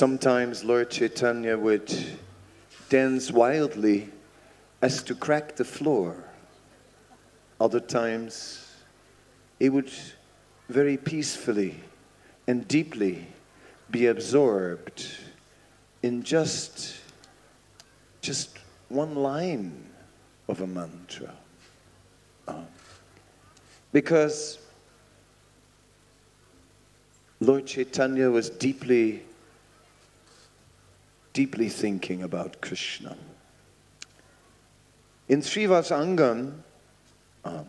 Sometimes Lord Chaitanya would dance wildly as to crack the floor. Other times he would very peacefully and deeply be absorbed in just, just one line of a mantra. Uh, because Lord Chaitanya was deeply, deeply thinking about Krishna. In Srivas uh,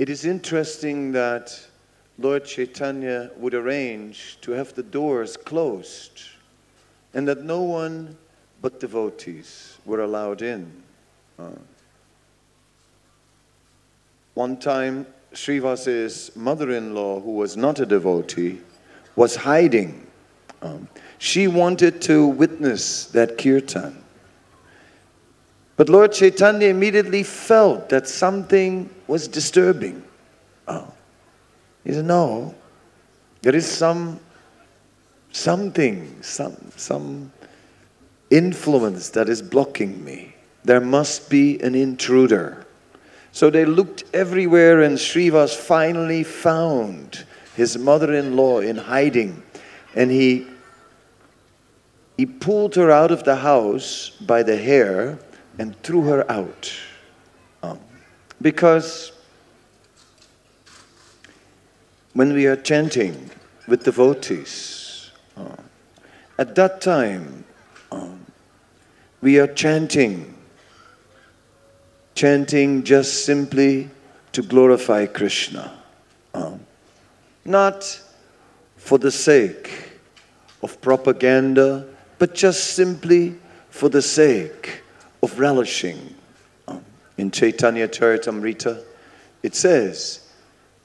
it is interesting that Lord Chaitanya would arrange to have the doors closed and that no one but devotees were allowed in. Uh, one time, Srivas's mother-in-law, who was not a devotee, was hiding. Um, she wanted to witness that kirtan. But Lord Chaitanya immediately felt that something was disturbing. Oh. He said, no, there is some, something, some, some influence that is blocking me. There must be an intruder. So they looked everywhere, and Srivas finally found his mother in law in hiding. And he, he pulled her out of the house by the hair and threw her out. Um, because when we are chanting with devotees, uh, at that time, um, we are chanting chanting just simply to glorify Krishna. Um, not for the sake of propaganda, but just simply for the sake of relishing. In Chaitanya Charitamrita, it says,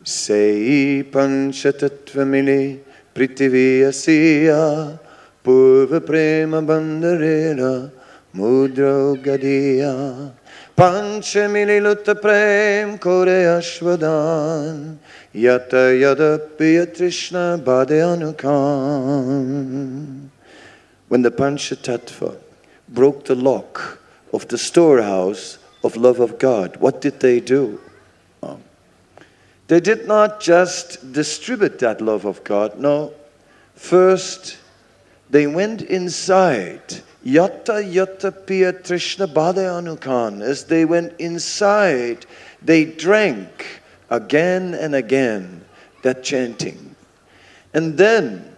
Sei panchatatvamini prithiviyasiya purva prema bandarera mudrogadiya panchmili lutta prem kore ashvadan yata yadapiya trishna bade anukam." When the Panchatattva broke the lock of the storehouse of love of God, what did they do? Oh. They did not just distribute that love of God, no. First, they went inside Yatta yatta piya trishna anukan. As they went inside, they drank again and again that chanting. And then,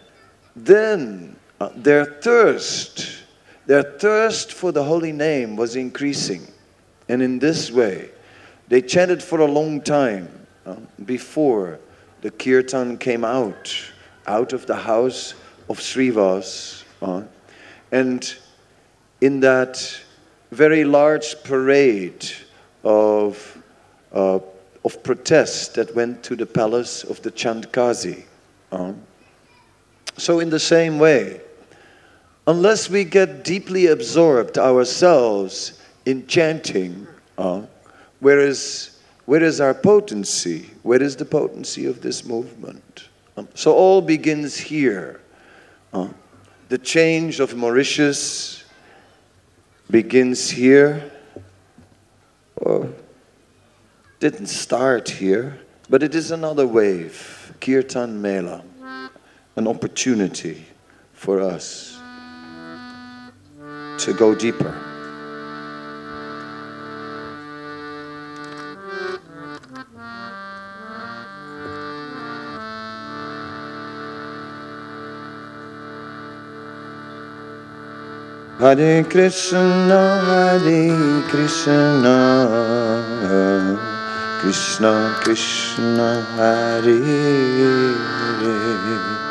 then uh, their thirst, their thirst for the holy name was increasing. And in this way, they chanted for a long time uh, before the kirtan came out, out of the house of Srivas. Uh, and in that very large parade of, uh, of protest that went to the palace of the Chandkazi. Uh, so, in the same way, unless we get deeply absorbed ourselves in chanting, uh, where, is, where is our potency? Where is the potency of this movement? Um, so, all begins here. Uh, the change of Mauritius begins here or didn't start here, but it is another wave, Kirtan Mela, an opportunity for us to go deeper. Hare Krishna, Hare Krishna, Krishna Krishna, Hare Hare,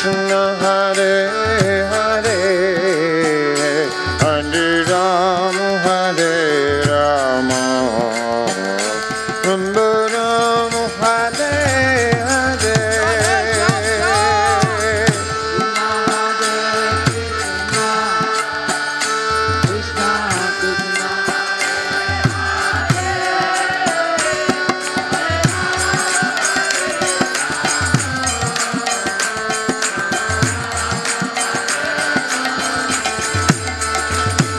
Krishna Hare.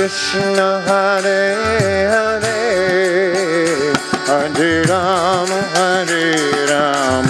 Krishna Hare Hare Hare Ram Hare Ram.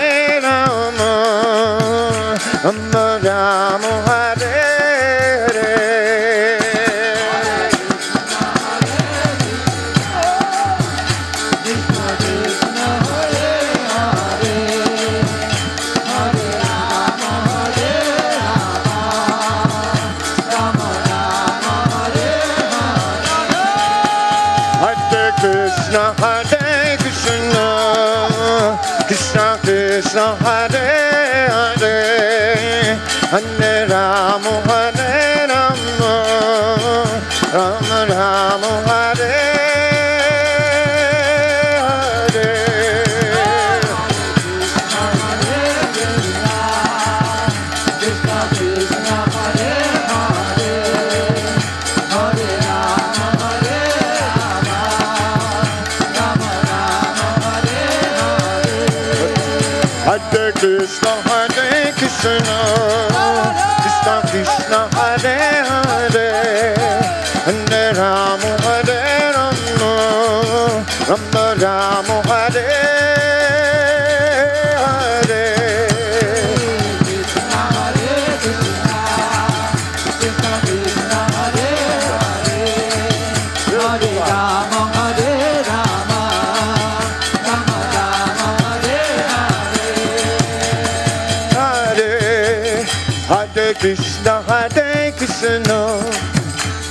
Krishna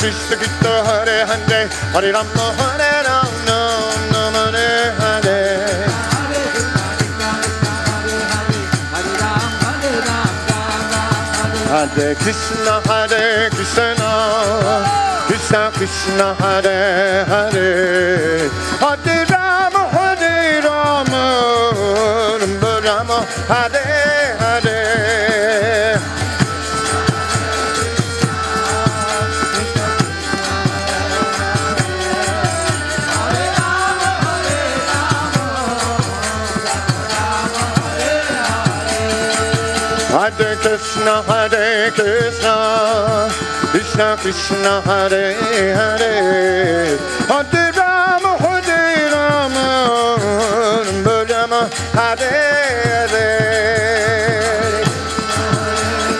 Krishna Krishna Hare Hare Hare Rama Hare Rama Hare Krishna Hare Krishna Krishna Krishna Hare Hare Krishna, Hare Krishna, Krishna Krishna, Hare Hare, Hare Rama, Hare Rama Rama, Hare Hare.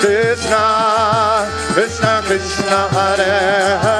Krishna, Krishna Krishna, Hare Hare.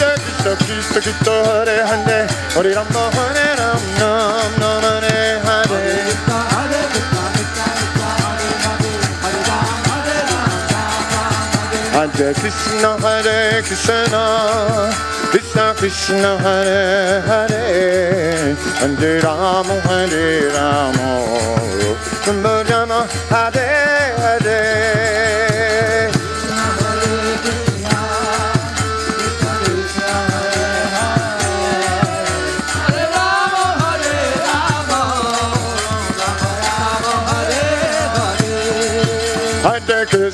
Krishna Krishna Hare Hare Hare Ram Hare Ram Ram Ram Hare Hare Krishna, Hare Krishna, Krishna Krishna, Hare Hare, Hare Rama, Hare Rama, Rama Rama, Hare Hare.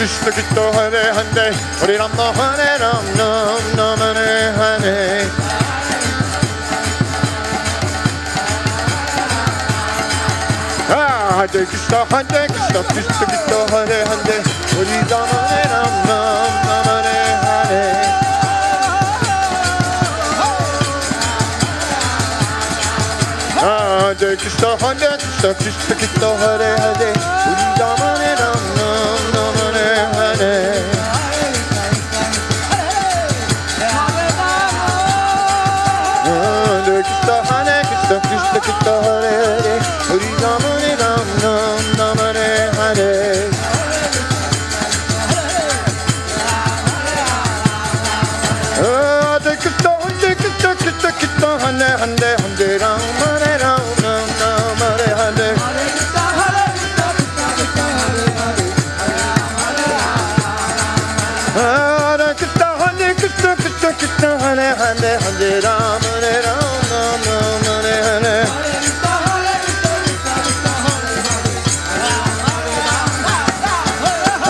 Krishna Krishna Hare Hare Hare Rama Hare Ram Nam Nam Hare Hare Hare Krishna Hare Krishna Krishna Krishna Hare Hare Hare Rama Hare Ram Nam Nam Hare Hare Hare Krishna Hare Krishna Krishna Krishna Hare Hare Hare Rama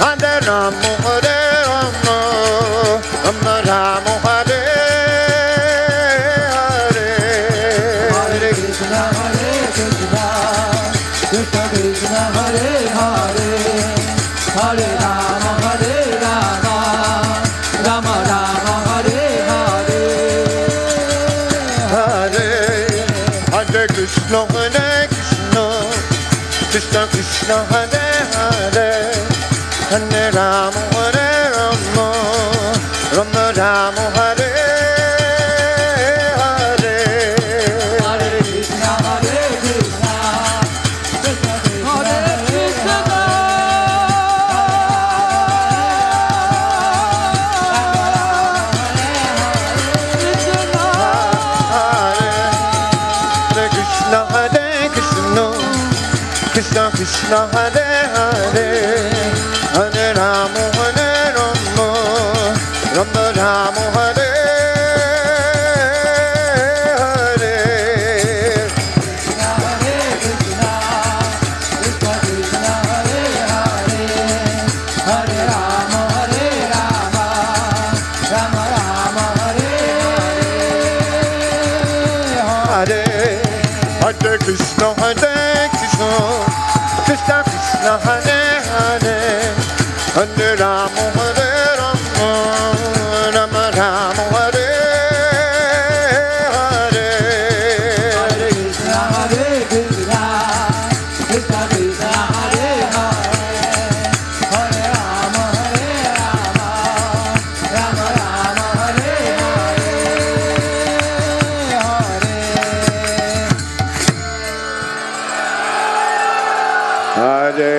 Adaramu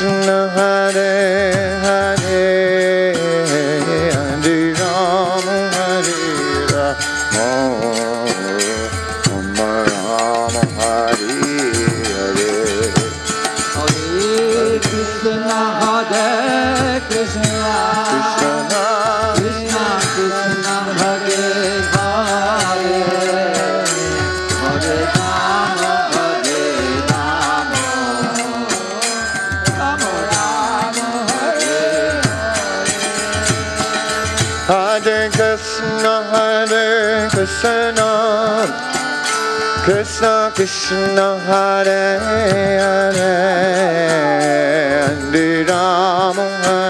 Krishna Hare Hare. Krishna Hare Hare Hare Rama Hare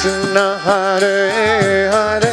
Krishna Hare Hare.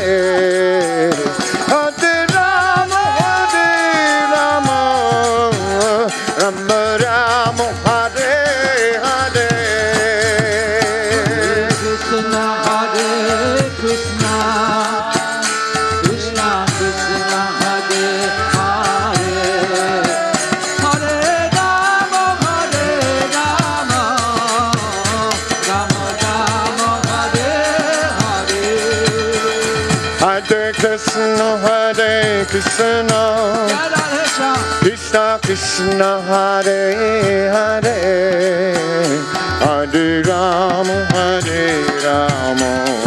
Krishna Hare Hare Hare Ram, Hare Ram.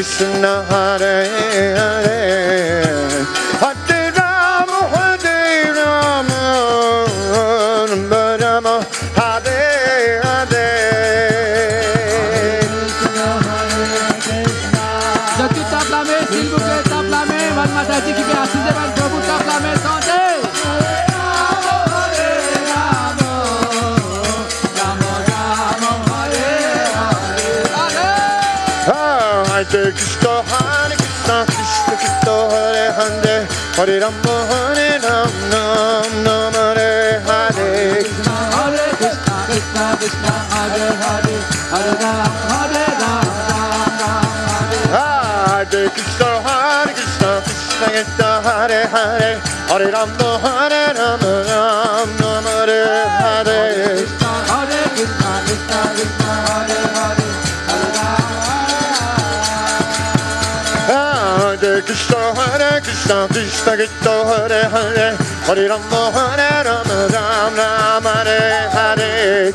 Krishna Krishna Hare Hare Hare Rama Hare Rama Rama Hare Hare. Hare Krishna, Krishna Krishna, Hare Hare, Hare Ram, Hare Ram, Ram Ram, Hare Krishna, Hare Krishna, Krishna Krishna, Hare Hare, Hare Rama, Hare Ram Rama, Hare Hare. Krishna, Krishna Krishna, Hare Hare, Hare Rama, Hare Rama, Ram Rama, Hare Hare.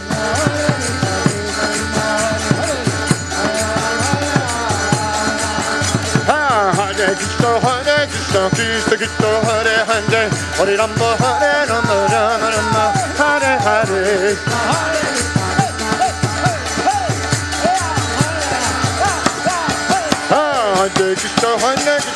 Hare Krishna, Hare Krishna, Krishna Krishna, Hare Hare, Hare Rama, Hare Rama, Rama Rama, Hare Hare. Hare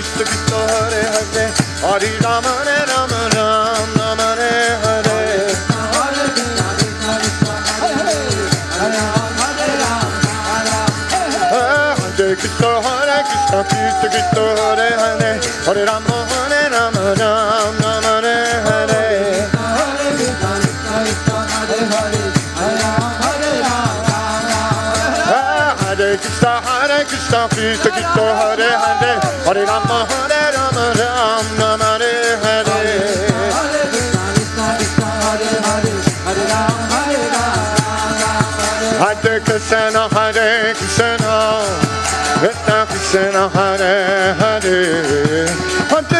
Krishna, Krishna Hare Hare, Hare Rama, Hare Rama Rama, Hare Rama, Ram, Ram, Hare Krishna, Hare Krishna, Krishna Krishna, Hare Hare, Hare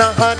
नहा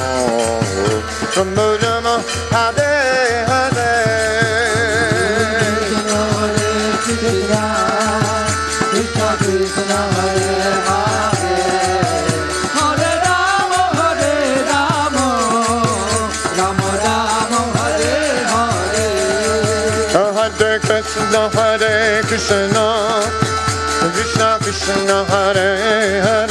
Krishna Hare Hare.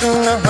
Krishna.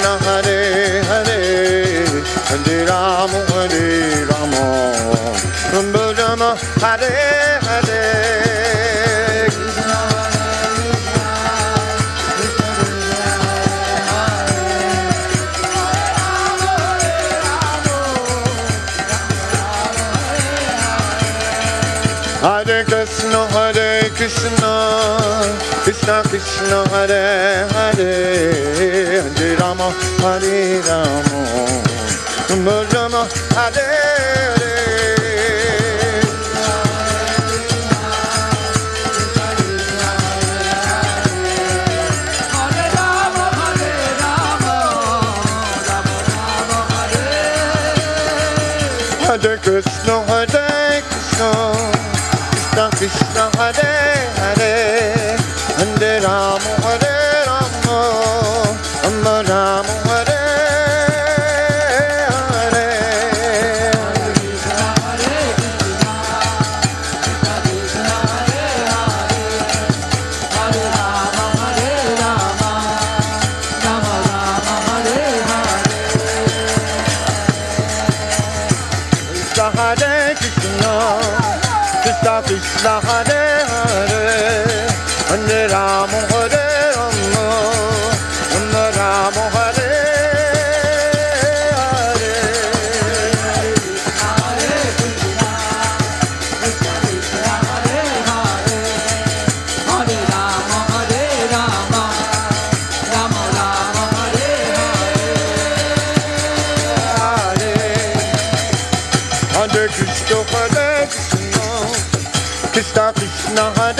Krishna Hare Hare Hare Ram हरे Ram Ram Ram Hare Hare Hare Krishna, Hare Krishna, Krishna Krishna, Hare Hare. Rama, Hare Rama, Rama Rama, Hare Hare. Krishna, Hare Krishna, Krishna Krishna. Hare Krishna, Krishna Krishna Hare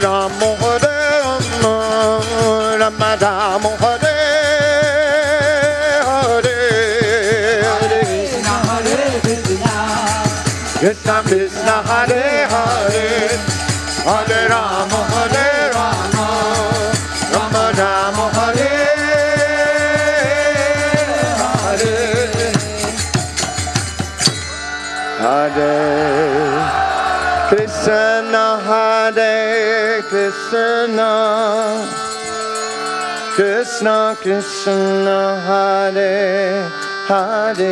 la mon la madame mon Krishna Krishna Hare Hare Hare Rama Hare Krishna, Krishna, Krishna, Hare, Hare,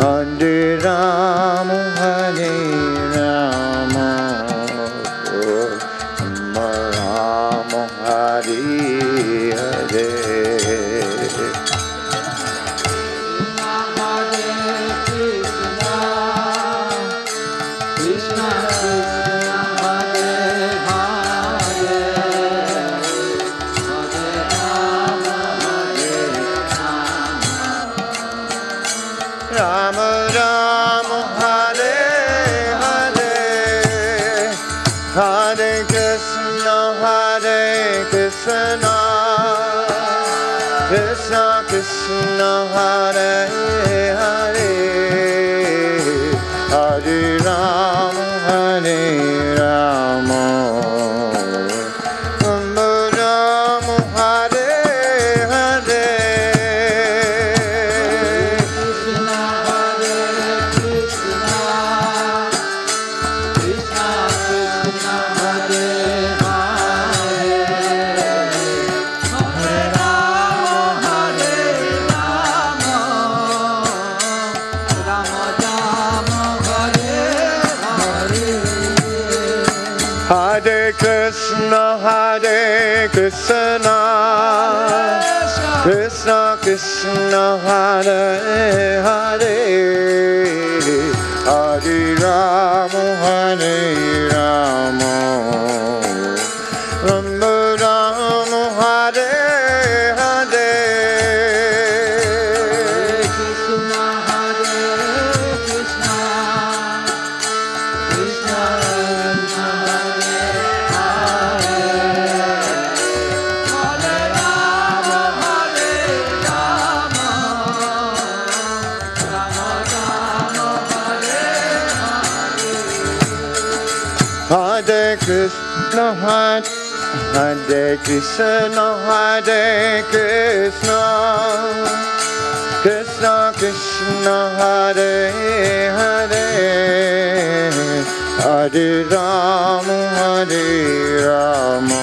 Hare Ram, Hare Ram, Ram, Hare. Krishna, Krishna Krishna, Hare Hare, Hare Rama, Hare Rama Krishna, Hare Krishna, Krishna Krishna, Hare Hare, Hare Rama, Hare Rama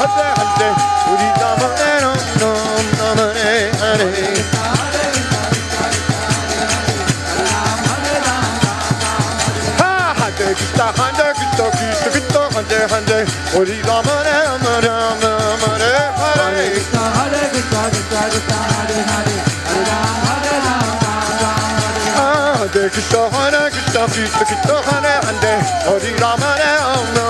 Krishna Krishna, Hare Hare, Hare Rama, Hare Rama, Rama Hare Hare. Ah, Hare Krishna, Krishna Krishna, Hare Hare, Hare Rama, Rama Rama, Hare Hare. Rama, Rama Rama,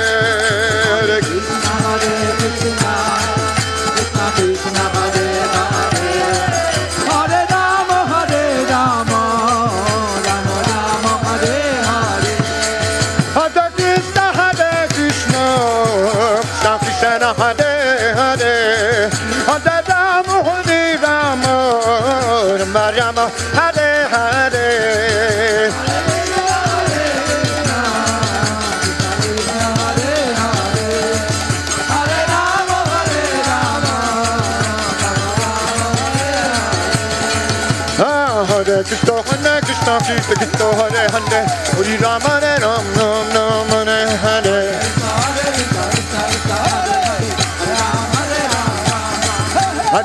Rama Hare Hare Ah, Hare Krishna Hare Krishna Krishna Krishna Hare Hare. Hare Rama Hare Rama Rama Hare Hare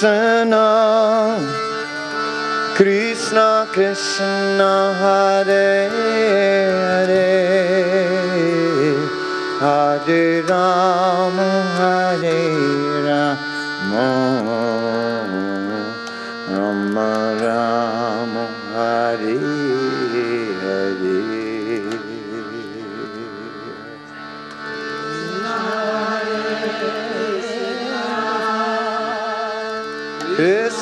Krishna Krishna Krishna Hare Hare Hare Rama Hare Rama Rama Hare Hare